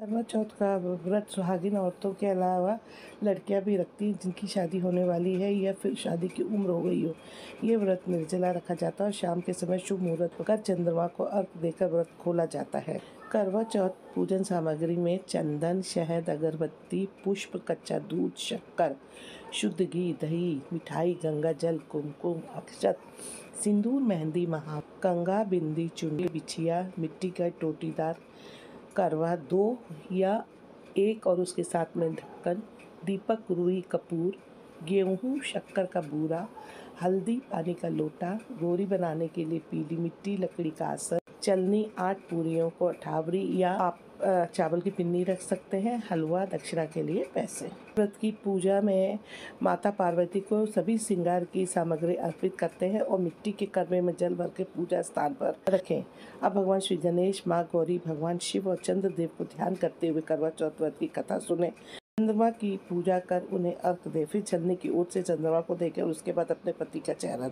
करवा चौथ का व्रत सुहागिन औरतों के अलावा लड़कियाँ भी रखती हैं, जिनकी शादी होने वाली है या फिर शादी की उम्र हो गई हो। ये व्रत निर्जला रखा जाता है और शाम के समय शुभ मुहूर्त कर चंद्रमा को अर्घ देकर व्रत खोला जाता है। करवा चौथ पूजन सामग्री में चंदन, शहद, अगरबत्ती, पुष्प, कच्चा दूध, शक्कर, शुद्ध घी, दही, मिठाई, गंगा जल, कुमकुम, अक्षत, सिंदूर, मेहंदी महा कंगा बिंदी चुंडी बिछिया, मिट्टी का टोटीदार करवा दो या एक और उसके साथ में ढक्कन, दीपक, रुई, कपूर, गेहूँ, शक्कर का बूरा, हल्दी, पानी का लोटा गोरी बनाने के लिए पीली मिट्टी, लकड़ी का असर चलनी आठ पूरियों को अठावरी या आप चावल की पिन्नी रख सकते हैं, हलवा, दक्षिणा के लिए पैसे। व्रत की पूजा में माता पार्वती को सभी श्रृंगार की सामग्री अर्पित करते हैं और मिट्टी के कर्मे में जल भर के पूजा स्थान पर रखें। अब भगवान श्री गणेश, माँ गौरी, भगवान शिव और चंद्रदेव को ध्यान करते हुए करवा चौथ व्रत की कथा सुने। चंद्रमा की पूजा कर उन्हें अर्घ दे, फिर चलने की ओर से चंद्रमा को देकर उसके बाद अपने पति का चेहरा